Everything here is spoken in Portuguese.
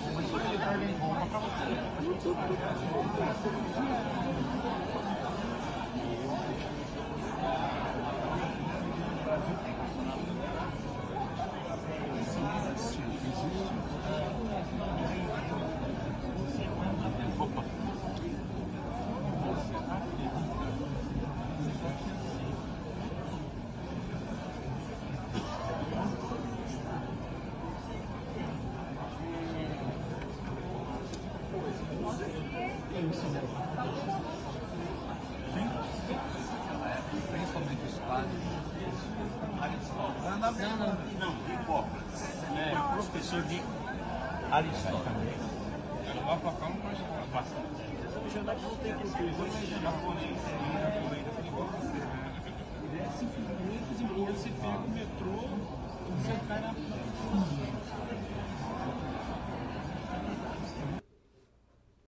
本当に何人もおかしい。Principalmente os padres. Não, não, não, Hipócrates. É, professor de Aristóteles. Lá pra cá não pode falar bastante. Japonês.